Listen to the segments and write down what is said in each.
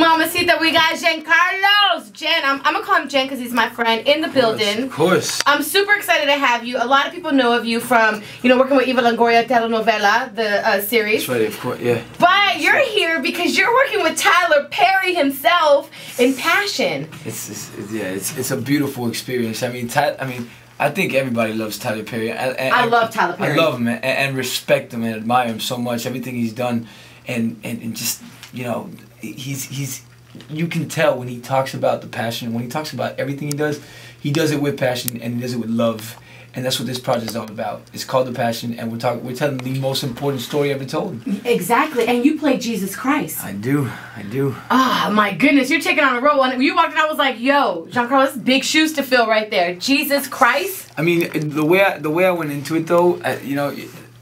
mamacita. We got JenCarlos. Jen, I'm, I'm gonna call him Jen because he's my friend in the building. Of course. I'm super excited to have you. A lot of people know of you from, you know, working with Eva Longoria telenovela, the uh, series. That's right, of course, yeah. But you're here because you're working with Tyler Perry himself in Passion. It's, it's, it's yeah, it's it's a beautiful experience. I mean, Ty, I mean, I think everybody loves Tyler Perry. And, and, I love Tyler Perry. I love him and, and respect him and admire him so much. Everything he's done, and, and and just you know, he's he's you can tell when he talks about the passion. When he talks about everything he does, he does it with passion and he does it with love. And that's what this project is all about. It's called The Passion, and we're talking. We're telling the most important story ever told. Exactly, and you play Jesus Christ. I do, I do. Ah, my goodness, you're taking on a role. When you walked in, I was like, "Yo, Giancarlo, big shoes to fill right there." Jesus Christ. I mean, the way I, the way I went into it though, I, you know,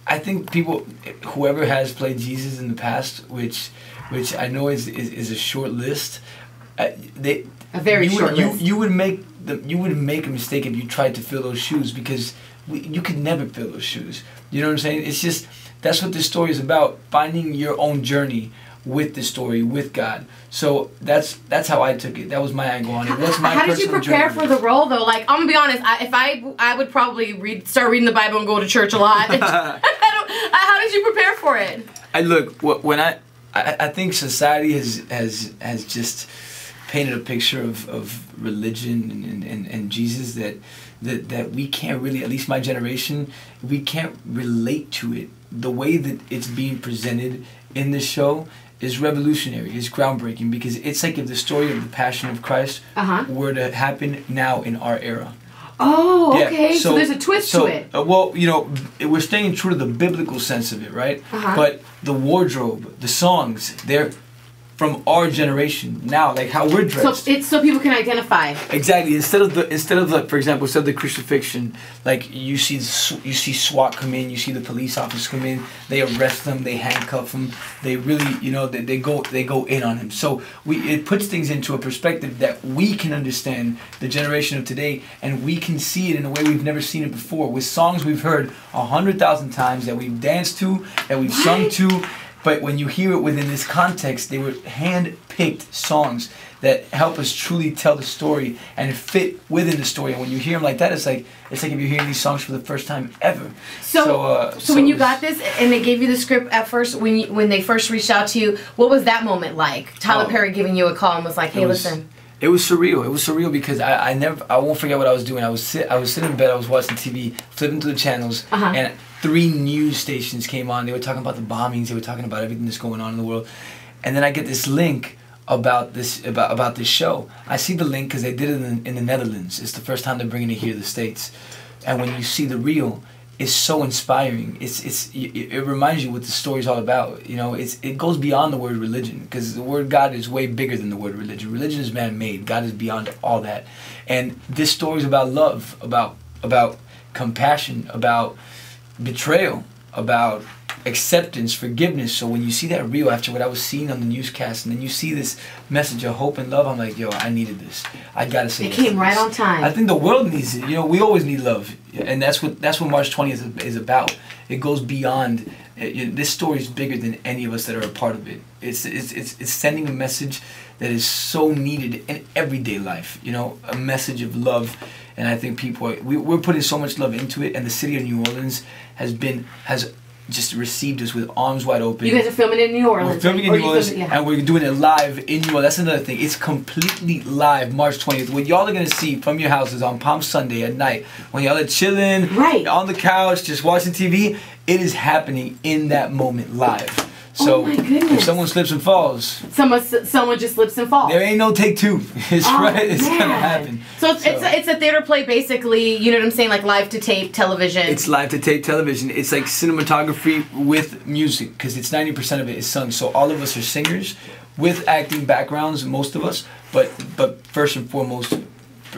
I think people, whoever has played Jesus in the past, which, which I know is is, is a short list, uh, they a very you short would, list. You, you would make the you would make a mistake if you tried to fill those shoes because we, you could never fill those shoes. You know what I'm saying? It's just that's what this story is about: finding your own journey with the story with God. So that's that's how I took it. That was my angle on it. What's my How did you prepare journey. for the role though? Like I'm gonna be honest, I, if I I would probably read start reading the Bible and go to church a lot. I don't, how did you prepare for it? I look when I, I I think society has has has just painted a picture of, of religion and, and, and Jesus that, that that we can't really at least my generation we can't relate to it the way that it's being presented in this show is revolutionary is groundbreaking because it's like if the story of the passion of Christ Uh-huh. were to happen now in our era Oh, yeah, okay. So, there's a twist so, to it. uh, well, you know, it- we're staying true to the biblical sense of it, right? Uh-huh. But the wardrobe, the songs, they're from our generation now, like how we're dressed. So it's so people can identify. Exactly. Instead of the instead of like for example, instead of the crucifixion, like you see the you see SWAT come in, you see the police officers come in, they arrest them, they handcuff them, they really, you know, they, they go they go in on him. So we it puts things into a perspective that we can understand the generation of today, and we can see it in a way we've never seen it before with songs we've heard a hundred thousand times that we've danced to, that we've sung to. But when you hear it within this context, they were hand-picked songs that help us truly tell the story and fit within the story. And when you hear them like that, it's like it's like if you're hearing these songs for the first time ever. So, so, uh, when you got this and they gave you the script at first, when you, when they first reached out to you, what was that moment like? Tyler Oh. Perry giving you a call and was like, "Hey, it was, listen." It was surreal. It was surreal because I, I never I won't forget what I was doing. I was sit I was sitting in bed. I was watching TV, flipping through the channels, Uh-huh. and three news stations came on. They were talking about the bombings. They were talking about everything that's going on in the world, and then I get this link about this about about this show. I see the link because they did it in, in the Netherlands. It's the first time they're bringing it here the states, and when you see the reel, it's so inspiring. It's it's it, it reminds you what the story's all about. You know, it's it goes beyond the word religion because the word God is way bigger than the word religion. Religion is man made. God is beyond all that, and this story is about love, about about compassion, about betrayal, about acceptance, forgiveness. So when you see that reel after what I was seeing on the newscast, and then you see this message of hope and love, I'm like, yo, I needed this. I gotta say. It came right this. on time. I think the world needs it. You know, we always need love, and that's what that's what March 20th is, about. It goes beyond. uh, this story is bigger than any of us that are a part of it. It's it's it's, it's sending a message that is so needed in everyday life. You know, a message of love, and I think people are, we, we're putting so much love into it, and the city of New Orleans has been has just received us with arms wide open. You guys are filming in New Orleans. We're filming in New Orleans, filmed it- yeah. and we're doing it live in New Orleans. That's another thing. It's completely live, March 20th. What y'all are gonna see from your houses on Palm Sunday at night, when y'all are chilling, Right. on the couch, just watching TV, it is happening in that moment live. So Oh my goodness. if someone slips and falls, Someone, someone just slips and falls. there ain't no take two. It's Oh, right. It's gonna happen. So it's, it's, a, it's a theater play, basically. You know what I'm saying? Like live to tape television. It's live to tape television. It's like cinematography with music because it's 90% of it is sung. So all of us are singers with acting backgrounds, most of us, but but first and foremost,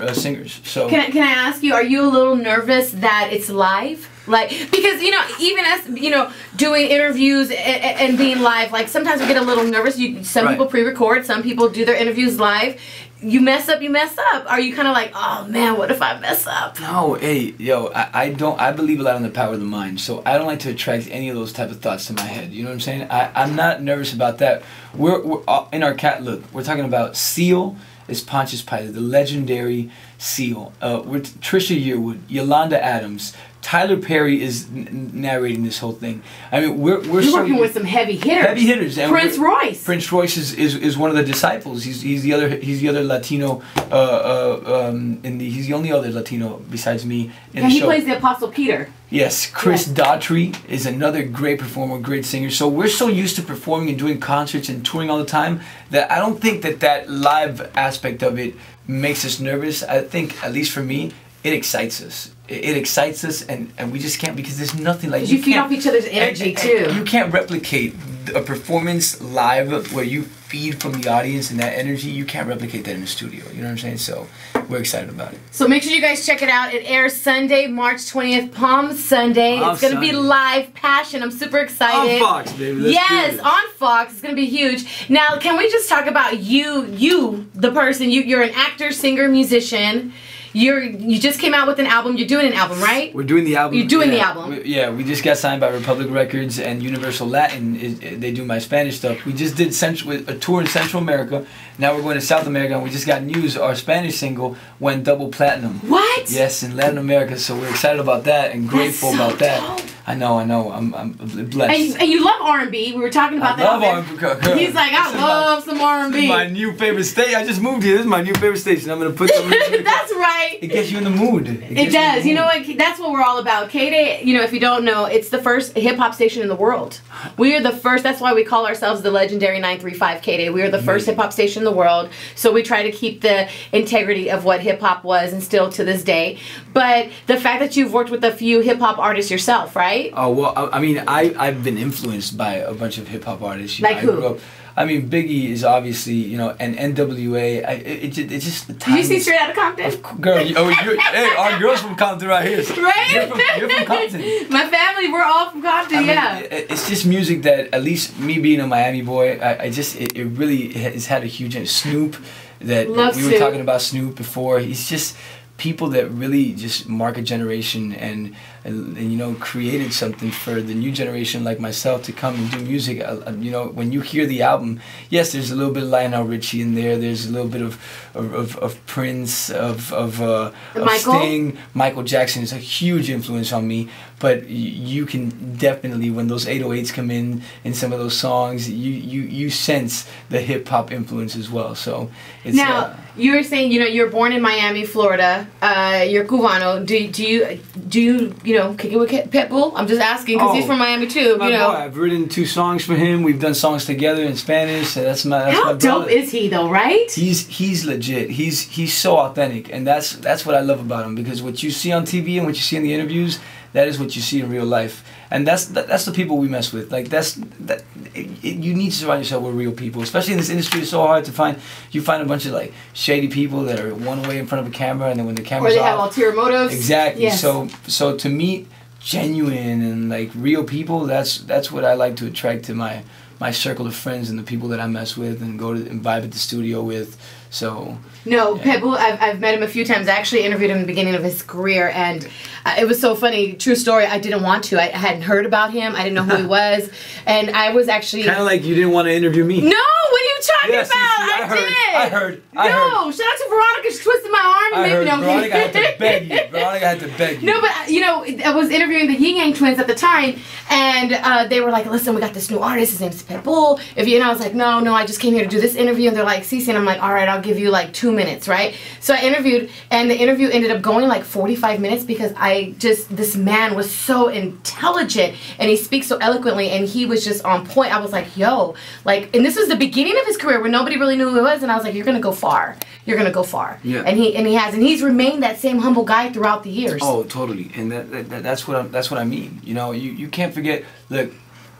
uh, singers. So Can I, can I ask you, are you a little nervous that it's live? Like because you know even us you know doing interviews and, and being live like sometimes we get a little nervous. You some Right. people pre-record, some people do their interviews live. You mess up, you mess up. Are you kind of like, oh man, what if I mess up? No, hey, yo, I, I don't. I believe a lot in the power of the mind, so I don't like to attract any of those type of thoughts to my head. You know what I'm saying? I, I'm not nervous about that. We're, we're uh, in our cat. Look, we're talking about Seal is Pontius Pilate, the legendary Seal. Uh, we're Trisha Yearwood, Yolanda Adams, Tyler Perry is n- narrating this whole thing. I mean, we're we're You're so working with some heavy hitters. heavy hitters. And Prince Royce. Prince Royce is, is, is one of the disciples. He's, he's the other he's the other Latino. Uh, uh, um, in the he's the only other Latino besides me in and the he show. plays the Apostle Peter. Yes, Chris Yes. Daughtry is another great performer, great singer. So we're so used to performing and doing concerts and touring all the time that I don't think that that live aspect of it makes us nervous. I think, at least for me, it excites us. It, it excites us, and, and we just can't because there's nothing like you feed can't- off each other's energy, and- and too. You can't replicate a performance live where you feed from the audience and that energy. You can't replicate that in the studio. You know what I'm saying? So we're excited about it. So make sure you guys check it out. It airs Sunday, March 20th, Palm Sunday. Palm it's going to be live passion. I'm super excited. On Fox, baby. Let's yes, on Fox. It's going to be huge. Now, can we just talk about you, you, the person? You, you're an actor, singer, musician. You're you just came out with an album. You're doing an album, right? We're doing the album. You're doing the album. We- yeah, we just got signed by Republic Records and Universal Latin. Is, is- they do my Spanish stuff. We just did central, a tour in Central America. Now we're going to South America, and we just got news. Our Spanish single went double platinum. What? Yes, in Latin America. So we're excited about that and grateful so about that. I know, I know. I'm, I'm blessed. And, and you love R&B. We were talking about I that. love. R&B. He's like, I is my- love some R&B. is my new favorite state. I just moved here. This is my new favorite station. I'm gonna put some. That's right. it gets you in the mood. It the does. You know what? That's what we're all about. K Day, you know, if you don't know, it's the first hip hop station in the world. We are the first. That's why we call ourselves the legendary 935 K Day. We are the first hip hop station in the world. So we try to keep the integrity of what hip hop was and still to this day. But the fact that you've worked with a few hip hop artists yourself, right? Oh well, I, I mean, I I've been influenced by a bunch of hip hop artists. You Like know, who? I grew up. I mean, Biggie is obviously you know, and N.W.A. I, it, it, just the Did you see Straight Outta Compton? Girl, you, oh, you're, hey, our girls from Compton right here. Right? You're from, you're from Compton. My family, we're all from Compton, I mean, yeah. it- it's just music that at least me being a Miami boy, I, I just it, it really has had a huge uh, Snoop. That Love we were talking about Snoop before. He's just people that really just mark a generation and, and, and you know created something for the new generation like myself to come and do music. Uh, uh, you know when you hear the album, yes, there's a little bit of Lionel Richie in there. There's a little bit of of, of, Prince of of, uh, of Michael? Sting. Michael Jackson is a huge influence on me, but y- you can definitely when those 808s come in in some of those songs, you you you sense the hip hop influence as well. So it's Now uh, you were saying you know you're born in Miami, Florida. Uh, you're Cubano. Do do you do you you know kick it with Pitbull? I'm just asking because he's Oh, from Miami too. my you know boy. I've written two songs for him. We've done songs together in Spanish. So that's my that's how my dope is he though, right? He's he's legit. He's he's so authentic, and that's that's what I love about him because what you see on TV and what you see in the interviews, that is what you see in real life, and that's that, that's the people we mess with. Like that's that it, it- you need to surround yourself with real people, especially in this industry. It's so hard to find. You find a bunch of like shady people that are one way in front of a camera, and then when the Or camera's they off, have ulterior motives. Exactly. Yes. So so to meet genuine and like real people, that's that's what I like to attract to my my circle of friends and the people that I mess with and go to and vibe at the studio with. So No, Yeah. Pitbull. I've, I've met him a few times. I actually interviewed him in the beginning of his career, and uh, it was so funny. True story. I didn't want to. I, I hadn't heard about him. I didn't know who he was, and I was actually. kind of like you didn't want to interview me. no, what are you talking Yes, about? I I, heard, did. I heard, I no, heard. shout out to Veronica. She twisted my arm and I made heard me. Veronica had to beg you. Veronica had to beg you. No, but uh, you know, I was interviewing the Ying Yang twins at the time, and uh, they were like, "Listen, we got this new artist. His name's Pitbull. If you," and I was like, "No, no, I just came here to do this interview." And they're like, "Cece," and I'm like, "All right, I'll give you like two minutes, right?" So I interviewed, and the interview ended up going like 45 minutes because I just this man was so intelligent and he speaks so eloquently, and he was just on point. I was like, "Yo," like, and this was the beginning of his career where nobody really knew who he was, and I was like, "You're gonna go far. You're gonna go far." Yeah. And he and he has, and he's remained that same humble guy throughout the years. Oh, totally, and that, that, that that's what I, that's what I mean. You know, you, you can't forget. Look,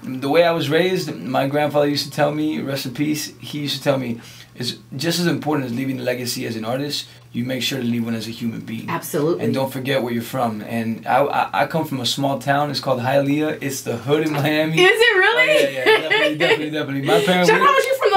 the way I was raised, my grandfather used to tell me, rest in peace, he used to tell me, it's just as important as leaving a legacy as an artist, you make sure to leave one as a human being. Absolutely. And don't forget where you're from. And I, I, I come from a small town. It's called Hialeah. It's the hood in Miami. Is it really? Oh, yeah, yeah, definitely, definitely, definitely. My parents. John Ramos, you from?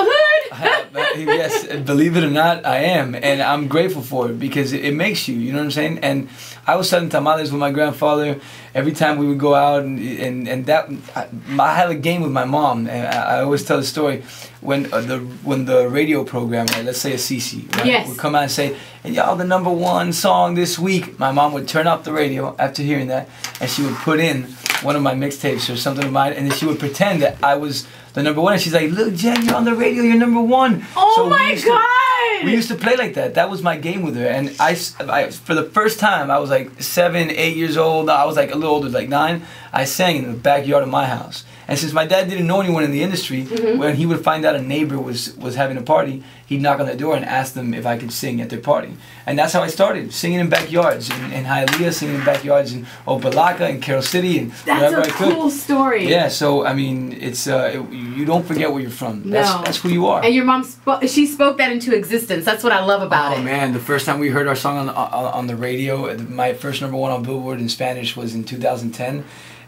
Yes, believe it or not, I am, and I'm grateful for it because it, it, makes you. You know what I'm saying? And I was selling tamales with my grandfather every time we would go out, and and, and that I, I had a game with my mom, and I, I always tell the story when uh, the when the radio program, right, let's say a CC, right, yes. would come out and say, and y'all the number one song this week. My mom would turn off the radio after hearing that, and she would put in one of my mixtapes or something of mine, and then she would pretend that I was the number one. And she's like, "Look, Jen, you're on the radio. You're number one." Oh so my god! To, we used to play like that. That was my game with her. And I, I, for the first time, I was like seven, eight years old. I was like a little older, like nine. I sang in the backyard of my house. And since my dad didn't know anyone in the industry, mm-hmm. when he would find out a neighbor was was having a party, he'd knock on their door and ask them if I could sing at their party. And that's how I started, singing in backyards in, in Hialeah, singing in backyards in Opa-locka and Carol City and that's wherever a I could. cool story. Yeah, so I mean, it's uh, it, you don't forget where you're from. That's, no. that's who you are. And your mom, spo- she spoke that into existence. That's what I love about oh, it. Oh man, the first time we heard our song on, on on the radio, my first number one on Billboard in Spanish was in 2010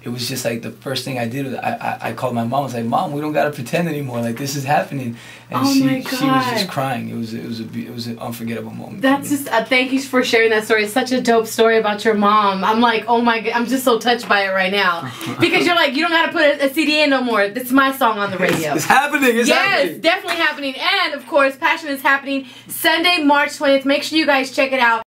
it was just like the first thing I did was I, I, I called my mom. I was like, "Mom, we don't gotta pretend anymore. Like this is happening." And oh she my God. she was just crying. It was it was a it was an unforgettable moment. That's just uh, thank you for sharing that story. It's such a dope story about your mom. I'm like, oh my God, I'm just so touched by it right now because you're like, you don't gotta put a, a CD in no more. It's my song on the radio. It's, it's happening. It's yes, happening. definitely happening. And of course, Passion is happening Sunday, March 20th. Make sure you guys check it out.